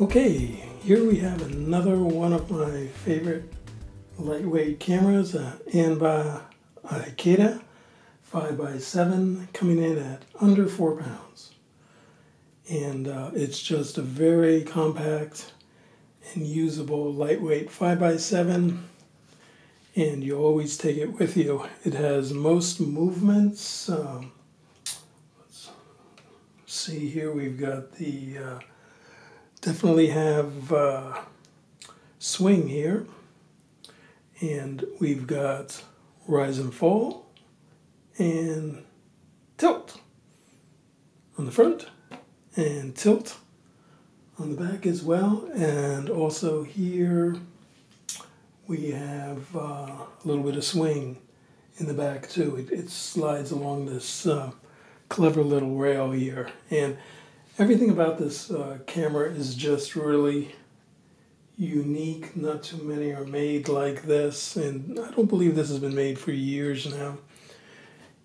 Okay, here we have another one of my favorite lightweight cameras, uh, Anba Ikeda 5x7 coming in at under 4 pounds. And uh, it's just a very compact and usable lightweight 5x7 and you always take it with you. It has most movements. Um, let's see here, we've got the uh, definitely have uh, swing here. And we've got rise and fall and tilt on the front and tilt on the back as well. And also here we have uh, a little bit of swing in the back too. It, it slides along this uh, clever little rail here. And Everything about this uh, camera is just really unique. Not too many are made like this, and I don't believe this has been made for years now.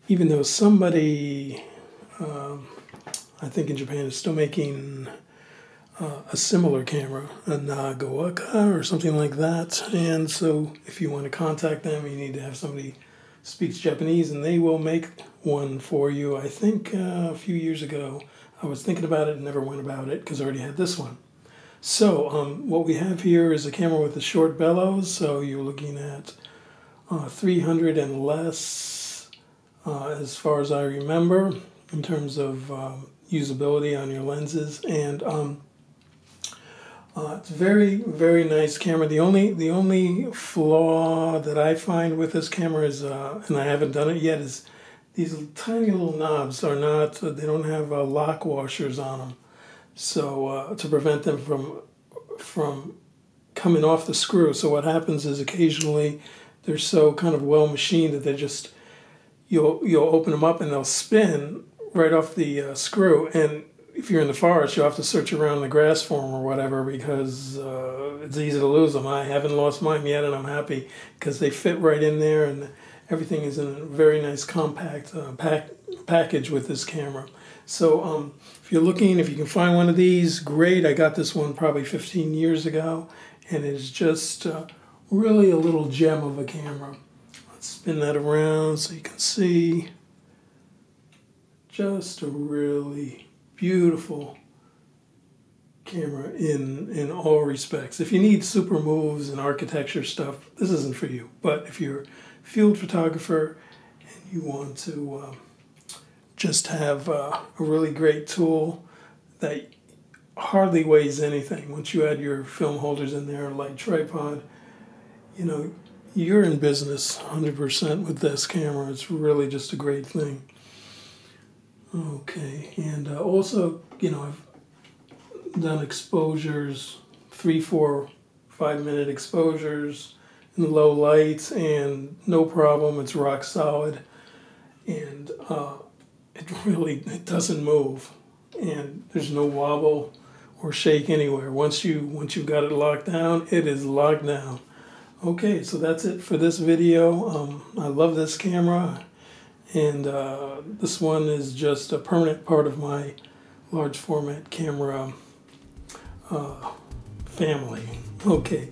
Even though somebody, um, I think in Japan, is still making uh, a similar camera, a Nagaoka or something like that. And so, if you want to contact them, you need to have somebody speaks Japanese, and they will make one for you. I think uh, a few years ago I was thinking about it and never went about it because I already had this one. So um, what we have here is a camera with a short bellows. So you're looking at uh, 300 and less uh, as far as I remember in terms of um, usability on your lenses. And um, uh, it's very, very nice camera. The only, the only flaw that I find with this camera is, uh, and I haven't done it yet, is these tiny little knobs are not, uh, they don't have uh, lock washers on them. So uh, to prevent them from, from coming off the screw. So what happens is occasionally they're so kind of well machined that they just, you'll, you'll open them up and they'll spin right off the uh, screw. And if you're in the forest, you'll have to search around the grass for them or whatever because uh, it's easy to lose them. I haven't lost mine yet, and I'm happy because they fit right in there and everything is in a very nice compact uh, pack, package with this camera. So um, if you're looking, if you can find one of these, great. I got this one probably 15 years ago, and it's just uh, really a little gem of a camera. Let's spin that around so you can see. Just a really beautiful camera in in all respects. If you need super moves and architecture stuff, this isn't for you. But if you're a field photographer and you want to um, just have uh, a really great tool that hardly weighs anything once you add your film holders in there like tripod you know you're in business 100% with this camera it's really just a great thing okay and uh, also you know i've done exposures three four five minute exposures in low lights and no problem. It's rock solid, and uh, it really it doesn't move, and there's no wobble or shake anywhere. Once you once you've got it locked down, it is locked down. Okay, so that's it for this video. Um, I love this camera, and uh, this one is just a permanent part of my large format camera uh, family. Okay.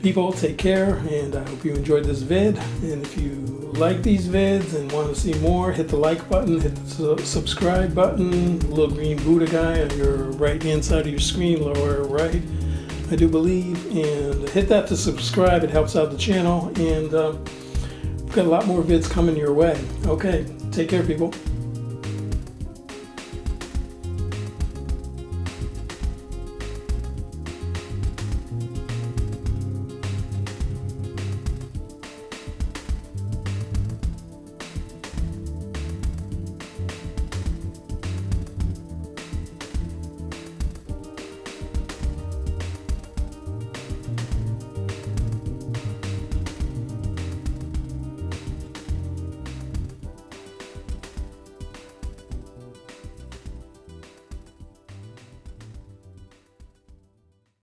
People, take care, and I hope you enjoyed this vid. And if you like these vids and want to see more, hit the like button, hit the subscribe button, little green Buddha guy on your right hand side of your screen, lower right, I do believe. And hit that to subscribe, it helps out the channel. And um, we've got a lot more vids coming your way. Okay, take care, people.